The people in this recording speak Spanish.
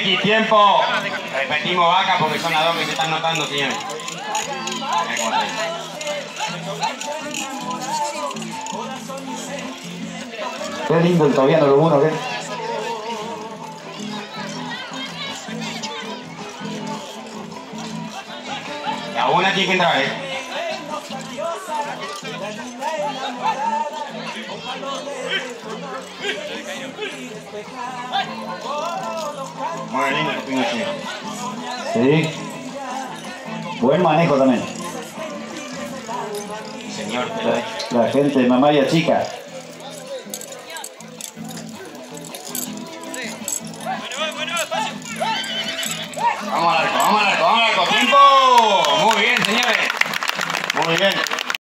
X, tiempo. Repetimos vaca porque son las dos que se están notando, señores. Qué lindo el Tobiano lo uno, ¿qué? La una tiene que entrar, ¿eh? Pino chino. Sí. Buen manejo también. Señor, te lo he hecho. La gente de Mamaya Chica. Vamos al arco, vamos al arco, vamos al arco. ¡Tiempo! Muy bien, señores. Muy bien.